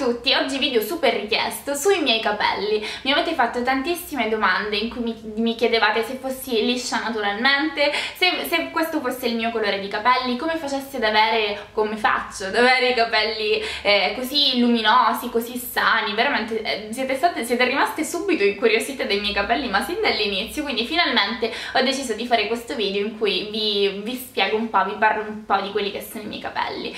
tutti, oggi video super richiesto sui miei capelli. Mi avete fatto tantissime domande in cui mi, mi chiedevate se fossi liscia naturalmente, se, se, questo fosse il mio colore di capelli, come facessi ad avere, come faccio, ad avere i capelli eh, così luminosi, così sani, veramente eh, siete, state, siete rimaste subito incuriosite dei miei capelli ma sin dall'inizio, quindi finalmente ho deciso di fare questo video in cui vi, vi spiego un po', vi parlo un po' di quelli che sono i miei capelli.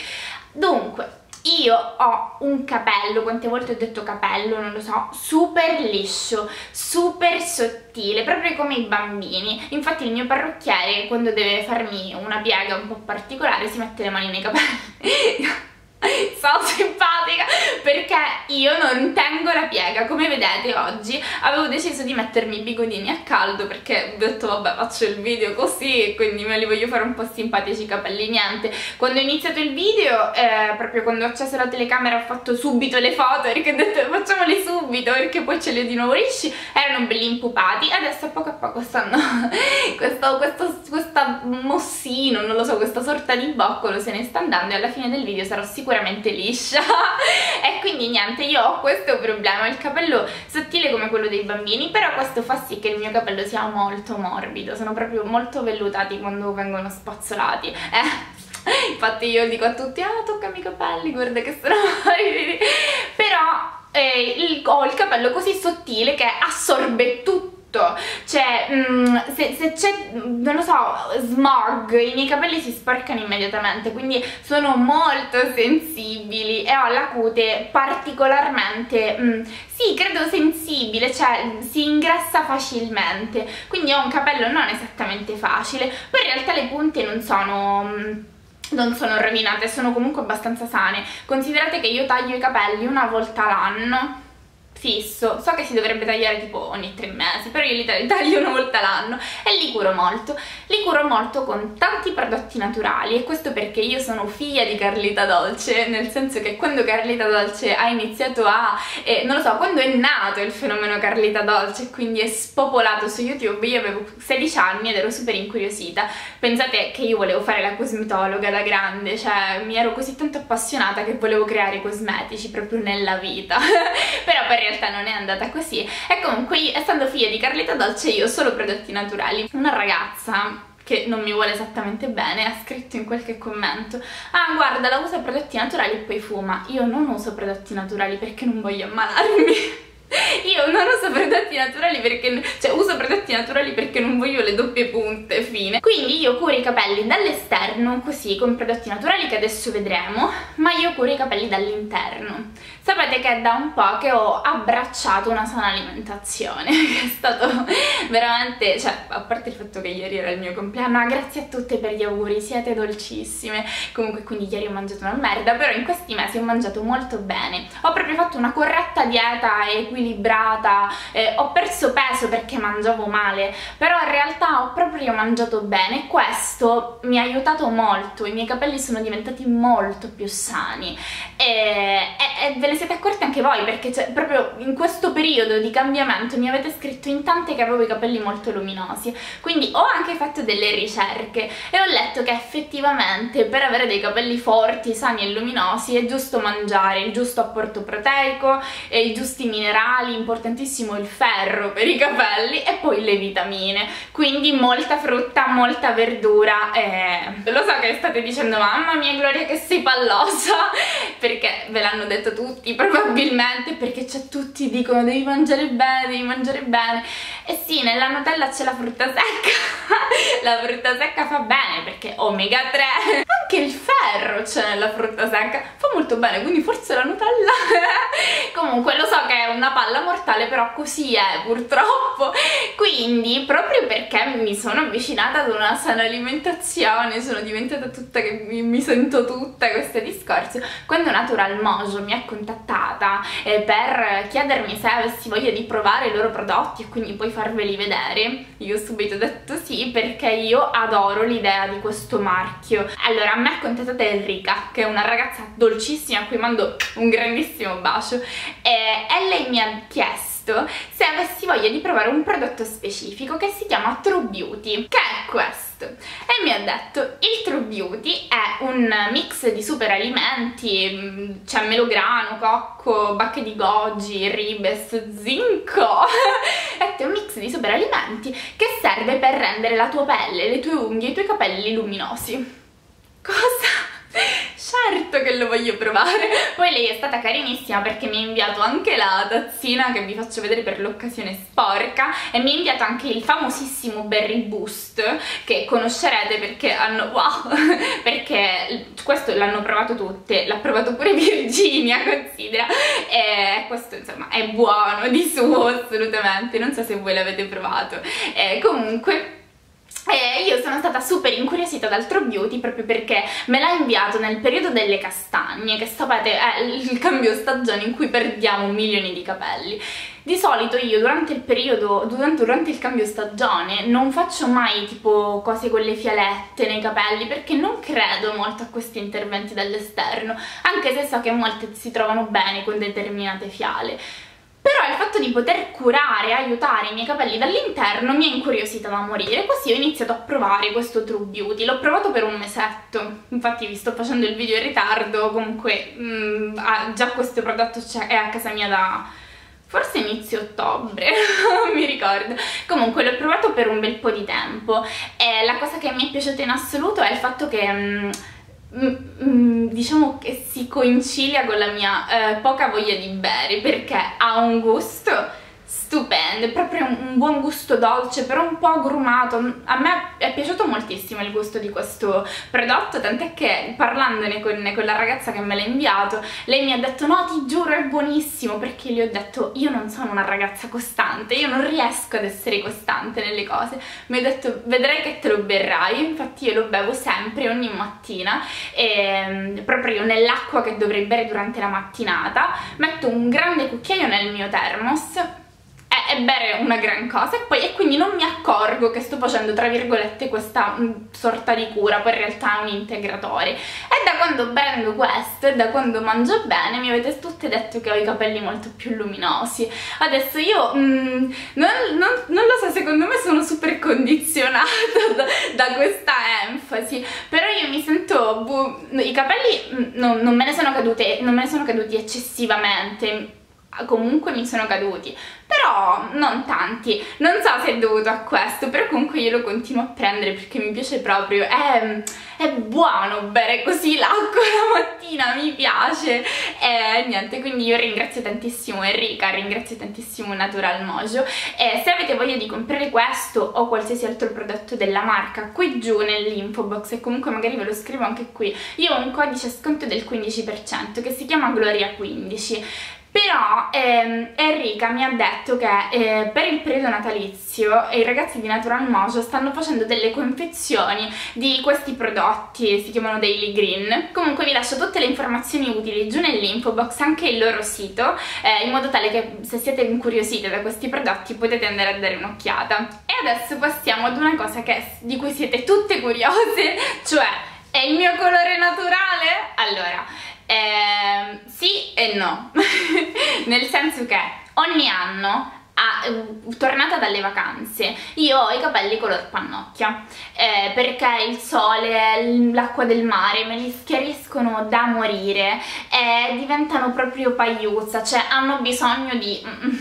Dunque, io ho un capello, quante volte ho detto capello, non lo so, super liscio, super sottile, proprio come i bambini. Infatti il mio parrucchiere quando deve farmi una piega un po' particolare si mette le mani nei capelli. sono simpatica perché io non tengo la piega. Come vedete oggi avevo deciso di mettermi i bigodini a caldo perché ho detto vabbè faccio il video così e quindi me li voglio fare un po' simpatici i capelli. Niente. Quando ho iniziato il video eh, proprio quando ho acceso la telecamera ho fatto subito le foto perché ho detto facciamole subito perché poi ce li ho di nuovo lisci. Erano belli impupati. Adesso a poco a poco stanno questo, questo, questa mossino non lo so questa sorta di boccolo se ne sta andando e alla fine del video sarò sicura sicuramente liscia. E quindi niente io ho questo problema il capello sottile come quello dei bambini però questo fa sì che il mio capello sia molto morbido sono proprio molto vellutati quando vengono spazzolati. Eh infatti io dico a tutti ah toccami i capelli guarda che sono però eh, il, ho il capello così sottile che assorbe tutto tutto. Cioè mm, se, se c'è non lo so smog i miei capelli si sporcano immediatamente quindi sono molto sensibili e ho la cute particolarmente mm, sì credo sensibile cioè si ingrassa facilmente. Quindi ho un capello non esattamente facile poi in realtà le punte non sono mm, non sono rovinate, sono comunque abbastanza sane. Considerate che io taglio i capelli una volta l'anno, fisso, so che si dovrebbe tagliare tipo ogni tre mesi, però io li taglio una volta l'anno. E li curo molto, li curo molto con tanti prodotti naturali e questo perché io sono figlia di Carlita Dolce, nel senso che quando Carlita Dolce ha iniziato a, eh, non lo so, quando è nato il fenomeno Carlita Dolce quindi è spopolato su YouTube, io avevo 16 anni ed ero super incuriosita, pensate che io volevo fare la cosmetologa da grande, cioè mi ero così tanto appassionata che volevo creare cosmetici proprio nella vita, però per realtà non è andata così. E comunque essendo figlia di Carlita Dolce io ho solo prodotti naturali. Una ragazza che non mi vuole esattamente bene, ha scritto in qualche commento Ah guarda, la usa prodotti naturali e poi fuma. Io non uso prodotti naturali perché non voglio ammalarmi. Io non uso prodotti naturali perché cioè uso prodotti naturali perché non voglio le doppie punte fine. Quindi io curo i capelli dall'esterno così con prodotti naturali che adesso vedremo ma io curo i capelli dall'interno sapete che è da un po' che ho abbracciato una sana alimentazione che è stato veramente cioè a parte il fatto che ieri era il mio compleanno ah, grazie a tutte per gli auguri siete dolcissime. Comunque quindi ieri ho mangiato una merda però in questi mesi ho mangiato molto bene. Ho proprio fatto una corretta dieta equilibrata eh, ho perso peso perché mangiavo male, però in realtà ho proprio mangiato bene. E questo mi ha aiutato molto, i miei capelli sono diventati molto più sani. E, e, e ve ne siete accorti anche voi perché cioè, proprio in questo periodo di cambiamento mi avete scritto in tante che avevo i capelli molto luminosi, quindi ho anche fatto delle ricerche e ho letto che effettivamente per avere dei capelli forti, sani e luminosi è giusto mangiare il giusto apporto proteico i giusti minerali, importantissimo il ferro per i capelli e poi le vitamine, quindi molta frutta, molta verdura e... lo so che state dicendo mamma mia Gloria che sei pallosa perché ve l'hanno detto tutti probabilmente perché c'è tutti dicono devi mangiare bene, devi mangiare bene. E sì nella Nutella c'è la frutta secca. La frutta secca fa bene perché omega 3 anche il ferro c'è nella frutta secca. Fa molto bene quindi forse la Nutella. Comunque lo so che è una palla mortale però così è purtroppo. Quindi proprio perché mi sono avvicinata ad una sana alimentazione sono diventata tutta che mi, mi sento tutta questo discorso quando Natural Mojo mi ha contattata eh, per chiedermi se avessi voglia di provare i loro prodotti e quindi poi farveli vedere. Io ho subito detto sì perché io adoro l'idea di questo marchio. Allora a me ha contattata Enrica che è una ragazza dolcissima a cui mando un grandissimo bacio e, e lei mi ha chiesto chiesto se avessi voglia di provare un prodotto specifico che si chiama True Beauty, che è questo e mi ha detto il True Beauty è un mix di super alimenti, mm, c'è melograno, cocco, bacche di goji, ribes, zinco è un mix di super alimenti che serve per rendere la tua pelle, le tue unghie i tuoi capelli luminosi cosa? Certo che lo voglio provare. Poi lei è stata carinissima perché mi ha inviato anche la tazzina che vi faccio vedere per l'occasione sporca e mi ha inviato anche il famosissimo Berry Boost che conoscerete perché hanno wow perché questo l'hanno provato tutte l'ha provato pure Virginia considera e questo insomma è buono di suo assolutamente non so se voi l'avete provato. E comunque e io sono stata super incuriosita dal True Beauty proprio perché me l'ha inviato nel periodo delle castagne, che sapete è il cambio stagione in cui perdiamo milioni di capelli. Di solito io durante il periodo, durante, durante il cambio stagione, non faccio mai tipo cose con le fialette nei capelli perché non credo molto a questi interventi dall'esterno, anche se so che molte si trovano bene con determinate fiale però il fatto di poter curare aiutare i miei capelli dall'interno mi ha incuriosita da morire, così ho iniziato a provare questo True Beauty, l'ho provato per un mesetto, infatti vi sto facendo il video in ritardo, comunque mh, mm, ah, già questo prodotto è a casa mia da forse inizio ottobre, non mi ricordo. Comunque l'ho provato per un bel po' di tempo. E la cosa che mi è piaciuta in assoluto è il fatto che... Mh, mm, diciamo che si coincilia con la mia eh, poca voglia di bere perché ha un gusto stupendo, è proprio un, buon gusto dolce, però un po' agrumato. A me è piaciuto moltissimo il gusto di questo prodotto, tant'è che parlandone con, con, la ragazza che me l'ha inviato, lei mi ha detto no ti giuro è buonissimo, perché gli ho detto io non sono una ragazza costante, io non riesco ad essere costante nelle cose. Mi ha detto vedrai che te lo berrai, infatti io lo bevo sempre, ogni mattina, e, proprio nell'acqua che dovrei bere durante la mattinata, metto un grande cucchiaio nel mio thermos è, bere una gran cosa e poi e quindi non mi accorgo che sto facendo tra virgolette questa mm, sorta di cura, poi in realtà è un integratore. E da quando prendo questo e da quando mangio bene mi avete tutte detto che ho i capelli molto più luminosi. Adesso io mh, mm, non, non, non, lo so secondo me sono super condizionata da, da questa enfasi però io mi sento boh, i capelli mh, mm, non, non, me ne sono cadute, non me ne sono caduti eccessivamente comunque mi sono caduti però non tanti. Non so se è dovuto a questo però comunque io lo continuo a prendere perché mi piace proprio. È, è buono bere così l'acqua la mattina mi piace. E niente quindi io ringrazio tantissimo Enrica ringrazio tantissimo Natural Mojo. E se avete voglia di comprare questo o qualsiasi altro prodotto della marca qui giù nell'info box e comunque magari ve lo scrivo anche qui io ho un codice sconto del 15% che si chiama Gloria15 però ehm, Enrica mi ha detto che eh, per il periodo natalizio i ragazzi di Natural Mojo stanno facendo delle confezioni di questi prodotti, si chiamano Daily Green. Comunque vi lascio tutte le informazioni utili giù nell'info box, anche il loro sito, eh, in modo tale che se siete incuriosite da questi prodotti potete andare a dare un'occhiata. E adesso passiamo ad una cosa che, di cui siete tutte curiose, cioè è il mio colore naturale? Allora, eh, sì e no, nel senso che ogni anno a, tornata dalle vacanze io ho i capelli color pannocchia. Eh, perché il sole, l'acqua del mare me li schiariscono da morire e diventano proprio pagliuzza cioè hanno bisogno di mm,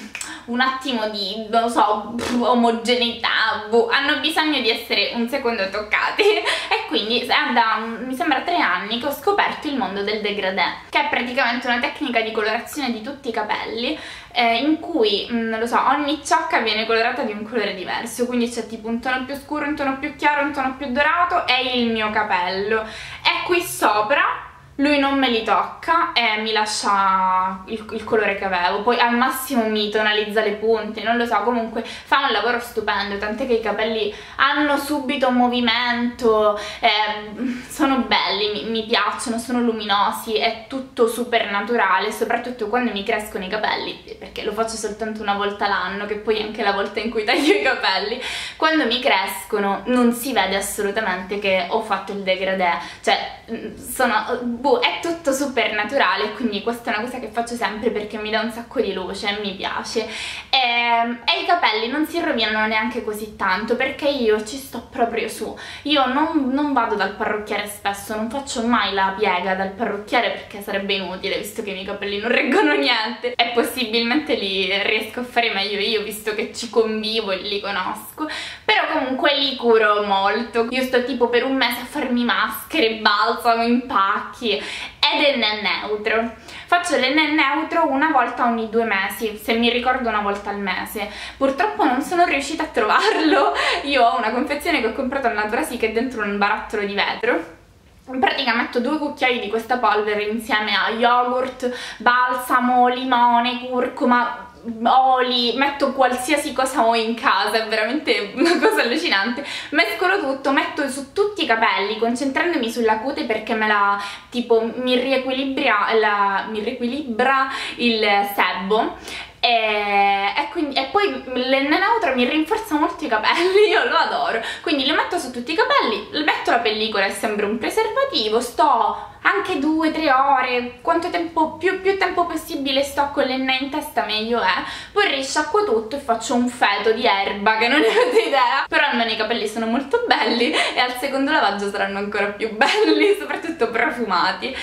un attimo di, non so, omogeneità, boh, hanno bisogno di essere un secondo toccati e quindi da, mi sembra tre anni che ho scoperto il mondo del degradé che è praticamente una tecnica di colorazione di tutti i capelli eh, in cui, mm, lo so, ogni ciocca viene colorata di un colore diverso, quindi c'è tipo un tono più scuro, un tono più chiaro, un tono più dorato e il mio capello. E qui sopra lui non me li tocca e mi lascia il, il, colore che avevo. Poi al massimo mi tonalizza le punte non lo so comunque fa un lavoro stupendo tant'è che i capelli hanno subito un movimento eh, sono belli mi, mi, piacciono sono luminosi è tutto super naturale soprattutto quando mi crescono i capelli perché lo faccio soltanto una volta l'anno che poi anche la volta in cui taglio i capelli. Quando mi crescono non si vede assolutamente che ho fatto il degradé cioè sono, boh, è tutto super naturale quindi questa è una cosa che faccio sempre perché mi dà un sacco di luce mi piace. E, ehm, e, i capelli non si rovinano neanche così tanto perché io ci sto proprio su. Io non, non vado dal parrucchiere spesso non faccio mai la piega dal parrucchiere perché sarebbe inutile visto che i miei capelli non reggono niente. E possibilmente li riesco a fare meglio io visto che ci convivo e li conosco. Però comunque li curo molto. Io sto tipo per un mese a farmi maschere, balsamo, impacchi è neutro faccio l'enne neutro una volta ogni due mesi se mi ricordo una volta al mese. Purtroppo non sono riuscita a trovarlo. Io ho una confezione che ho comprato al Naturasi che è dentro un barattolo di vetro. In pratica metto due cucchiai di questa polvere insieme a yogurt, balsamo, limone, curcuma, oli, metto qualsiasi cosa ho in casa, è veramente una cosa allucinante, mescolo tutto, metto su tutti i capelli concentrandomi sulla cute perché me la, tipo, mi riequilibra, la, mi riequilibra il sebo e, e, quindi, e poi l'enne neutro mi rinforza molto i capelli, io lo adoro. Quindi lo metto su tutti i capelli, metto la pellicola e sembra un preservativo sto anche due, tre ore, quanto tempo, più, più tempo possibile sto con l'enne in testa meglio è. Poi risciacquo tutto e faccio un feto di erba che non ne avete idea. Però almeno i capelli sono molto belli e al secondo lavaggio saranno ancora più belli, soprattutto profumati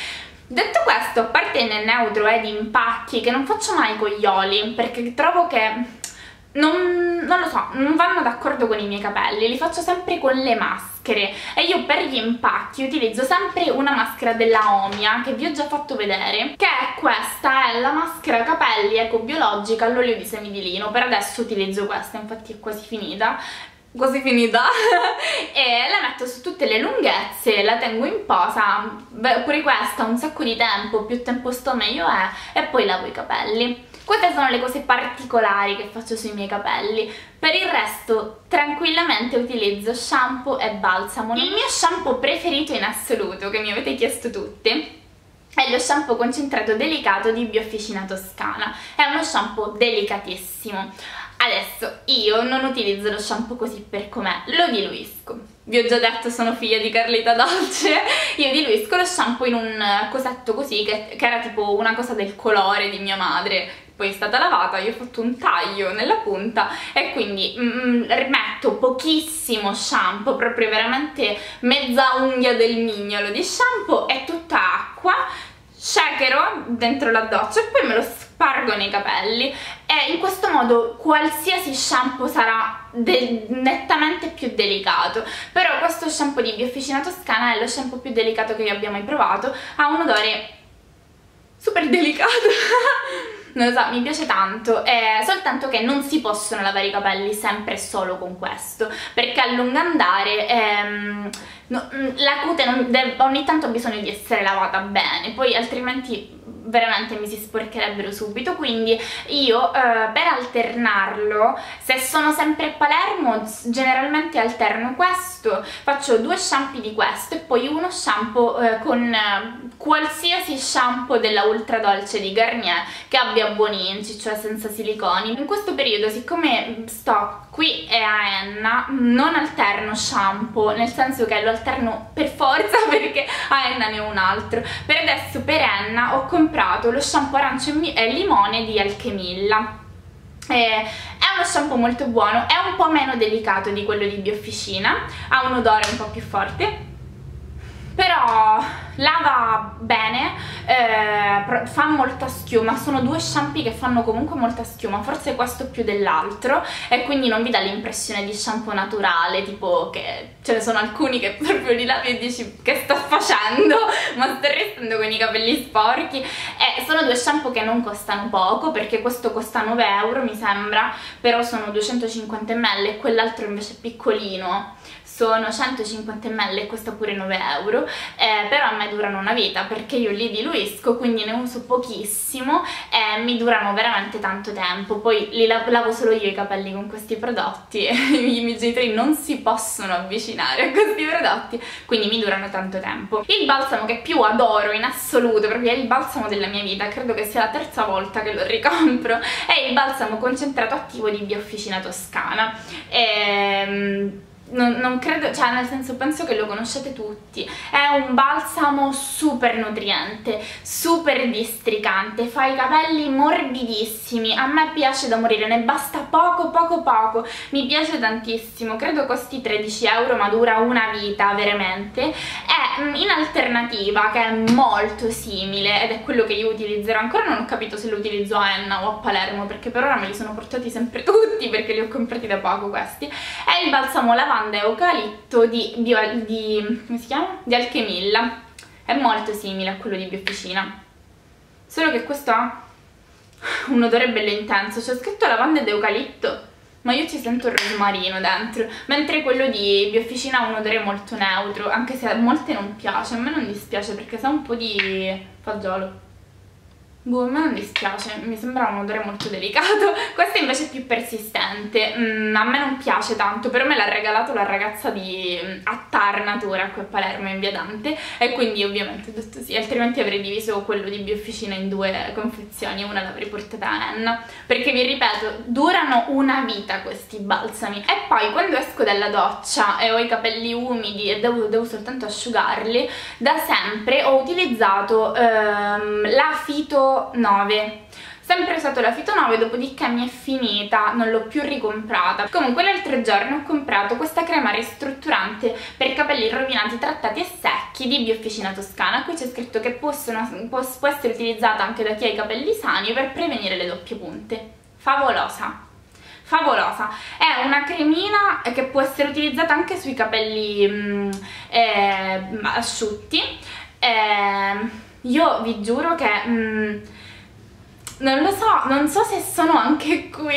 Detto questo, a parte nel neutro e di impacchi, che non faccio mai con gli oli, perché trovo che non, non, lo so, non vanno d'accordo con i miei capelli, li faccio sempre con le maschere. E io per gli impacchi utilizzo sempre una maschera della Omia che vi ho già fatto vedere che è questa, è la maschera capelli ecobiologica all'olio di semidilino per adesso utilizzo questa, infatti è quasi finita quasi finita e la metto su tutte le lunghezze, la tengo in posa, Beh, pure questa un sacco di tempo, più tempo sto meglio è e poi lavo i capelli. Queste sono le cose particolari che faccio sui miei capelli. Per il resto tranquillamente utilizzo shampoo e balsamo. Il mio shampoo preferito in assoluto, che mi avete chiesto tutti, è lo shampoo concentrato delicato di Biofficina Toscana. È uno shampoo delicatissimo. Adesso io non utilizzo lo shampoo così per com'è, lo diluisco. Vi ho già detto sono figlia di Carlita Dolce, io diluisco lo shampoo in un cosetto così che, che era tipo una cosa del colore di mia madre, poi è stata lavata, io ho fatto un taglio nella punta e quindi mm, rimetto pochissimo shampoo, proprio veramente mezza unghia del mignolo di shampoo e tutta acqua, shakero dentro la doccia e poi me lo spargo nei capelli e in questo modo qualsiasi shampoo sarà nettamente più delicato. Però questo shampoo di Biofficina Toscana è lo shampoo più delicato che io abbia mai provato. Ha un odore super delicato. Non lo so, mi piace tanto, eh, soltanto che non si possono lavare i capelli sempre solo con questo, perché a lungo andare ehm, no, la cute deve, ogni tanto ha bisogno di essere lavata bene, poi altrimenti veramente mi si sporcherebbero subito quindi io eh, per alternarlo se sono sempre a Palermo generalmente alterno questo faccio due shampoo di questo e poi uno shampoo eh, con eh, qualsiasi shampoo della Ultra Dolce di Garnier che abbia buoni inci cioè senza siliconi. In questo periodo siccome sto qui è a Enna non alterno shampoo nel senso che lo alterno per forza perché a Enna ne ho un altro. Per adesso per Enna ho comprato comprato lo shampoo arancio e limone di Alchemilla. Eh, è uno shampoo molto buono, è un po' meno delicato di quello di Biofficina, ha un odore un po' più forte, però lava bene, eh, fa molta schiuma, sono due shampoo che fanno comunque molta schiuma, forse questo più dell'altro e quindi non vi dà l'impressione di shampoo naturale, tipo che ce ne sono alcuni che proprio li lavi e dici che sto facendo, ma sto restando con i capelli sporchi? E sono due shampoo che non costano poco perché questo costa 9 euro mi sembra, però sono 250 ml e quell'altro invece è piccolino sono 150 ml e costa pure 9 euro eh, però a me durano una vita perché io li diluisco quindi ne uso pochissimo e mi durano veramente tanto tempo. Poi li lav lavo solo io i capelli con questi prodotti e i miei genitori non si possono avvicinare a questi prodotti quindi mi durano tanto tempo. Il balsamo che più adoro in assoluto proprio è il balsamo della mia vita credo che sia la terza volta che lo ricompro è il balsamo concentrato attivo di Biofficina Toscana. Ehm, non, non, credo, cioè nel senso penso che lo conoscete tutti, è un balsamo super nutriente, super districante, fa i capelli morbidissimi, a me piace da morire, ne basta poco poco poco, mi piace tantissimo, credo costi 13 euro ma dura una vita veramente, è mm, in alternativa che è molto simile ed è quello che io utilizzerò, ancora non ho capito se lo utilizzo a Enna o a Palermo perché per ora me li sono portati sempre tutti perché li ho comprati da poco questi, è il balsamo lavanda lavanda e eucalipto di, bio, di, di Alchemilla. È molto simile a quello di Biofficina solo che questo ha un odore bello intenso. C'è scritto lavanda ed eucalipto ma io ci sento il rosmarino dentro. Mentre quello di Biofficina ha un odore molto neutro anche se a molte non piace. A me non dispiace perché sa un po' di fagiolo Boh, me non dispiace, mi sembra un odore molto delicato. Questo invece è più persistente, mm, a me non piace tanto, però me l'ha regalato la ragazza di mm, Attar Natura qui a Palermo in via Dante e quindi ovviamente ho detto sì, altrimenti avrei diviso quello di Biofficina in due confezioni, una l'avrei portata a Anna, perché vi ripeto, durano una vita questi balsami. E poi quando esco dalla doccia e ho i capelli umidi e devo, devo soltanto asciugarli, da sempre ho utilizzato ehm, la Fito 9 sempre usato la Fito 9 dopodiché mi è finita non l'ho più ricomprata. Comunque l'altro giorno ho comprato questa crema ristrutturante per capelli rovinati trattati e secchi di Biofficina Toscana. Qui c'è scritto che possono, può, può essere utilizzata anche da chi ha i capelli sani per prevenire le doppie punte. Favolosa. Favolosa. È una cremina che può essere utilizzata anche sui capelli mm, eh, asciutti eh, io vi giuro che... Mm, non lo so, non so se sono anche qui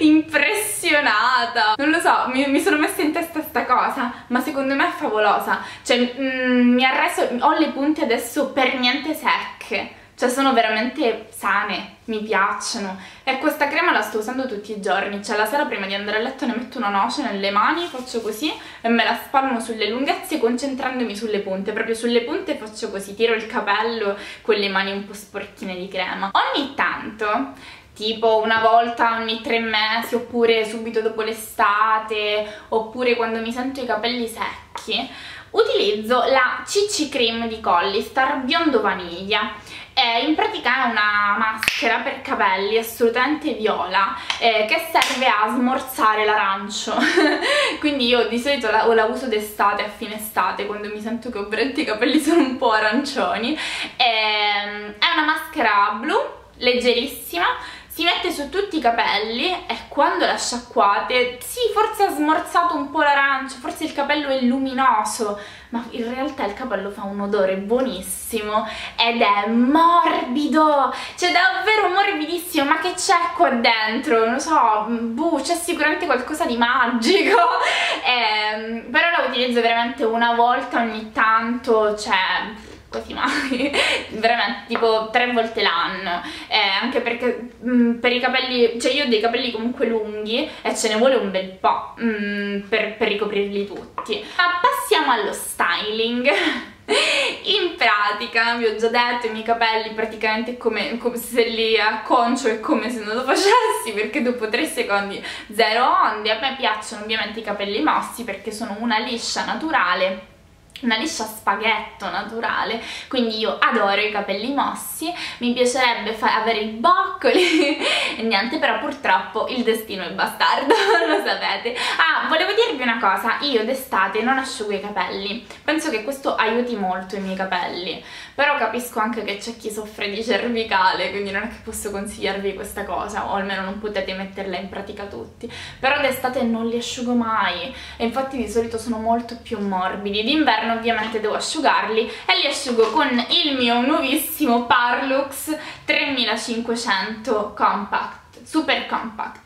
impressionata. Non lo so, mi, mi, sono messa in testa sta cosa Ma secondo me è favolosa. Cioè, mm, mi ha reso... Ho le punte adesso per niente secche cioè sono veramente sane, mi piacciono. E questa crema la sto usando tutti i giorni, cioè la sera prima di andare a letto ne metto una noce nelle mani, faccio così e me la spalmo sulle lunghezze concentrandomi sulle punte, proprio sulle punte faccio così, tiro il capello con le mani un po' sporchine di crema. Ogni tanto tipo una volta ogni tre mesi oppure subito dopo l'estate oppure quando mi sento i capelli secchi utilizzo la CC Cream di Collistar Biondo Vaniglia. Eh, in pratica è una maschera per capelli assolutamente viola eh, che serve a smorzare l'arancio. Quindi io di solito la, la uso d'estate a fine estate quando mi sento che ovviamente i capelli sono un po' arancioni. Eh, è una maschera blu leggerissima si mette su tutti i capelli e quando la sciacquate, sì forse ha smorzato un po' l'arancia, forse il capello è luminoso, ma in realtà il capello fa un odore buonissimo ed è morbido, cioè davvero morbidissimo, ma che c'è qua dentro? Non so, buh, c'è sicuramente qualcosa di magico, eh, però la utilizzo veramente una volta ogni tanto, cioè quasi mai, veramente tipo tre volte l'anno, eh, anche perché mh, mm, per i capelli, cioè io ho dei capelli comunque lunghi e ce ne vuole un bel po' mh, mm, per, per ricoprirli tutti. Ma passiamo allo styling. In pratica, vi ho già detto, i miei capelli praticamente come, come se li acconcio e come se non lo facessi perché dopo 3 secondi zero onde. A me piacciono ovviamente i capelli mossi perché sono una liscia naturale una liscia spaghetto naturale quindi io adoro i capelli mossi mi piacerebbe avere i boccoli e niente però purtroppo il destino è bastardo lo sapete. Ah volevo dirvi una cosa io d'estate non asciugo i capelli penso che questo aiuti molto i miei capelli però capisco anche che c'è chi soffre di cervicale quindi non è che posso consigliarvi questa cosa o almeno non potete metterla in pratica tutti però d'estate non li asciugo mai e infatti di solito sono molto più morbidi d'inverno all'interno ovviamente devo asciugarli e li asciugo con il mio nuovissimo Parlux 3500 Compact, super compact.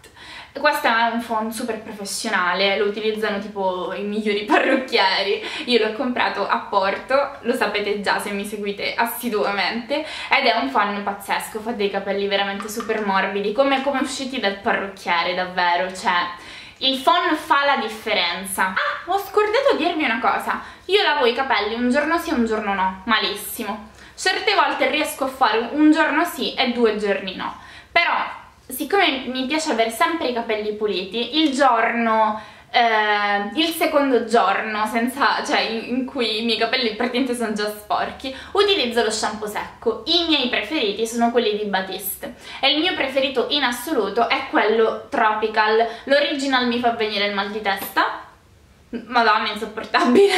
Questo è un phon super professionale, lo utilizzano tipo i migliori parrucchieri, io l'ho comprato a Porto, lo sapete già se mi seguite assiduamente, ed è un phon pazzesco, fa dei capelli veramente super morbidi, come, come usciti dal parrucchiere davvero, cioè il phon fa la differenza. Ah, ho scordato di dirvi una cosa. Io lavo i capelli un giorno sì e un giorno no. Malissimo. Certe volte riesco a fare un giorno sì e due giorni no. Però, siccome mi piace avere sempre i capelli puliti, il giorno eh, il secondo giorno senza, cioè in cui i miei capelli praticamente sono già sporchi utilizzo lo shampoo secco i miei preferiti sono quelli di Batiste e il mio preferito in assoluto è quello Tropical l'original mi fa venire il mal di testa Madonna, insopportabile.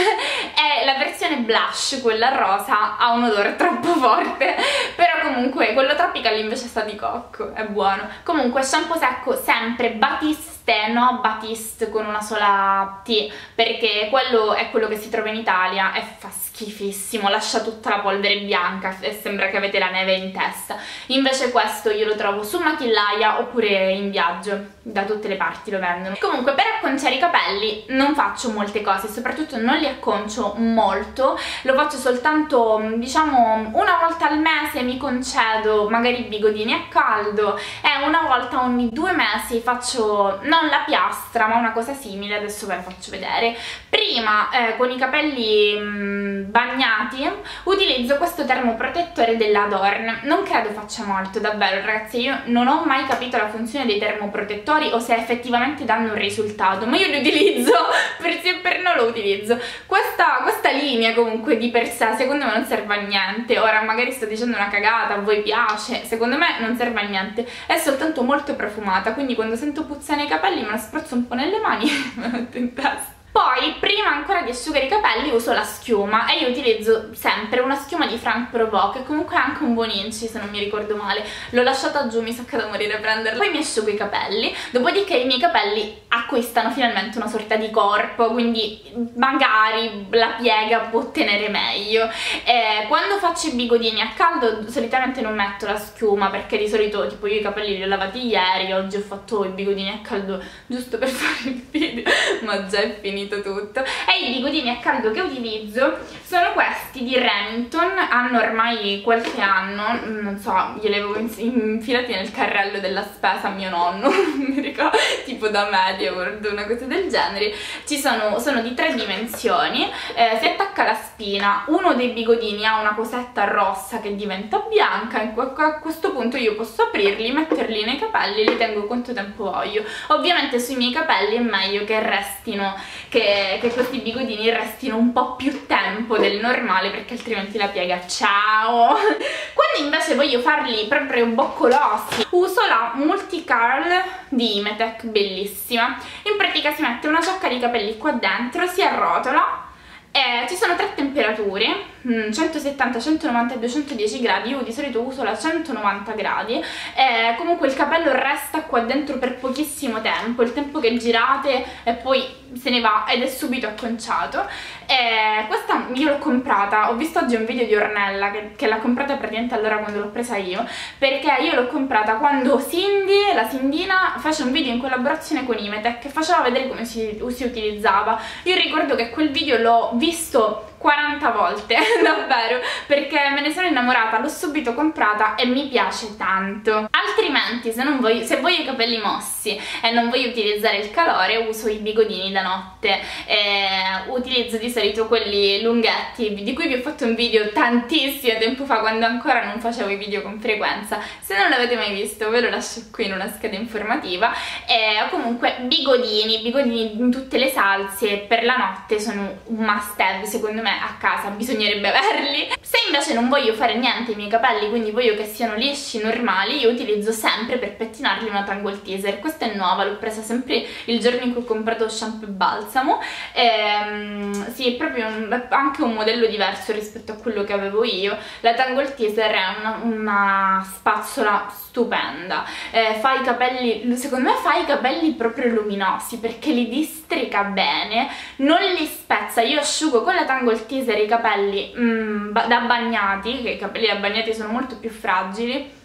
È la versione blush, quella rosa, ha un odore troppo forte. Però comunque quello tropical invece sta di cocco, è buono. Comunque shampoo secco sempre Batiste, no Batiste con una sola T, perché quello è quello che si trova in Italia e fa schifissimo, lascia tutta la polvere bianca e sembra che avete la neve in testa. Invece questo io lo trovo su Machillaia oppure in viaggio, da tutte le parti lo vendono. Comunque per acconciare i capelli non faccio molte cose, soprattutto non li acconcio molto, lo faccio soltanto diciamo una volta al mese mi concedo magari bigodini a caldo e una volta ogni due mesi faccio non la piastra ma una cosa simile, adesso ve la faccio vedere. Prima eh, con i capelli mh, bagnati utilizzo questo termoprotettore della Adorn non credo faccia molto davvero ragazzi. Io non ho mai capito la funzione dei termoprotettori o se effettivamente danno un risultato ma io li utilizzo per sì e per no lo utilizzo. Questa, questa linea comunque di per sé secondo me non serve a niente. Ora magari sto dicendo una cagata a voi piace secondo me non serve a niente. È soltanto molto profumata quindi quando sento puzza nei capelli me la spruzzo un po' nelle mani e me la metto in testa poi, prima ancora di asciugare i capelli, uso la schiuma e io utilizzo sempre una schiuma di Frank Provo, che comunque è anche un buon inci, se non mi ricordo male. L'ho lasciata giù, mi sa che da morire a prenderla. Poi mi asciugo i capelli, dopodiché i miei capelli acquistano finalmente una sorta di corpo, quindi magari la piega può tenere meglio. E quando faccio i bigodini a caldo, solitamente non metto la schiuma, perché di solito, tipo, io i capelli li ho lavati ieri, oggi ho fatto i bigodini a caldo giusto per fare il video, ma già è finito finito tutto. E i bigodini a caldo che utilizzo sono questi di Remington hanno ormai qualche anno non so, glieli avevo infilati nel carrello della spesa a mio nonno mi ricordo, tipo da MediaWorld una cosa del genere. Ci sono, sono di tre dimensioni eh, si attacca la spina uno dei bigodini ha una cosetta rossa che diventa bianca a questo punto io posso aprirli, metterli nei capelli e li tengo quanto tempo voglio. Ovviamente sui miei capelli è meglio che restino che, che, questi bigodini restino un po' più tempo del normale perché altrimenti la piega ciao! Quando invece voglio farli proprio boccolosi uso la Multicurl di Imetec bellissima. In pratica si mette una ciocca di capelli qua dentro si arrotola e ci sono tre temperature 170, 190 e 210 gradi. Io di solito uso la 190 gradi. E comunque il capello resta qua dentro per pochissimo tempo. Il tempo che girate e poi se ne va ed è subito acconciato. E questa io l'ho comprata. Ho visto oggi un video di Ornella che, che l'ha comprata praticamente allora quando l'ho presa io. Perché io l'ho comprata quando Cindy, la Sindina fece un video in collaborazione con Imetec che faceva vedere come si, si utilizzava. Io ricordo che quel video l'ho visto 40 volte, davvero, perché me ne sono innamorata, l'ho subito comprata e mi piace tanto. Altrimenti, se, voglio, se voglio i capelli mossi e non voglio utilizzare il calore, uso i bigodini da notte. E utilizzo di solito quelli lunghetti, di cui vi ho fatto un video tantissimo tempo fa, quando ancora non facevo i video con frequenza. Se non l'avete mai visto, ve lo lascio qui in una scheda informativa. E comunque, bigodini, bigodini in tutte le salse, per la notte sono un must have, secondo me a casa bisognerebbe averli. Se invece non voglio fare niente ai miei capelli quindi voglio che siano lisci, normali io utilizzo sempre per pettinarli una Tangle Teaser. Questa è nuova, l'ho presa sempre il giorno in cui ho comprato shampoo e balsamo. Ehm, sì, è proprio un, anche un modello diverso rispetto a quello che avevo io. La Tangle Teaser è una, una spazzola stupenda. Eh, fa i capelli, secondo me fa i capelli proprio luminosi perché li districa bene non li spezza, io asciugo con la Tangle Teaser i capelli mm, da bagnati che i capelli da bagnati sono molto più fragili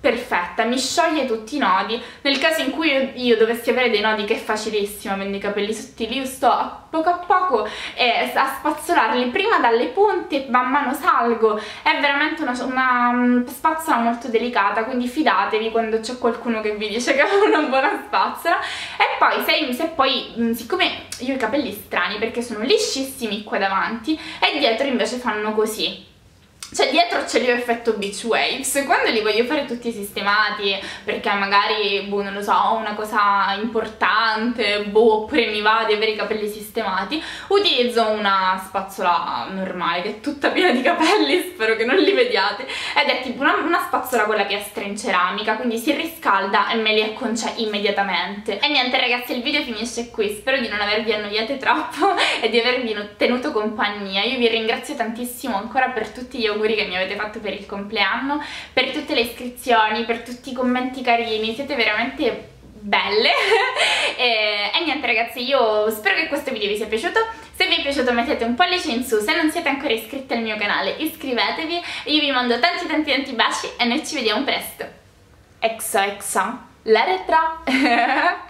perfetta, mi scioglie tutti i nodi. Nel caso in cui io, io dovessi avere dei nodi che è facilissimo avendo i capelli sottili io sto a poco a poco eh, a spazzolarli prima dalle punte man mano salgo. È veramente una, una um, spazzola molto delicata quindi fidatevi quando c'è qualcuno che vi dice che ha una buona spazzola. E poi se, se poi mm, siccome io ho i capelli strani perché sono liscissimi qua davanti e dietro invece fanno così cioè dietro ce li ho effetto beach waves. Quando li voglio fare tutti sistemati perché magari boh non lo so ho una cosa importante boh oppure mi va di avere i capelli sistemati utilizzo una spazzola normale che è tutta piena di capelli spero che non li vediate ed è tipo una, una spazzola con la piastra in ceramica quindi si riscalda e me li acconcia immediatamente. E niente ragazzi il video finisce qui. Spero di non avervi annoiate troppo e di avervi tenuto compagnia. Io vi ringrazio tantissimo ancora per tutti gli auguri auguri che mi avete fatto per il compleanno, per tutte le iscrizioni, per tutti i commenti carini, siete veramente belle. E, e, niente ragazzi io spero che questo video vi sia piaciuto. Se vi è piaciuto mettete un pollice in su. Se non siete ancora iscritti al mio canale iscrivetevi. Io vi mando tanti tanti tanti baci e noi ci vediamo presto. Exo exo. La retra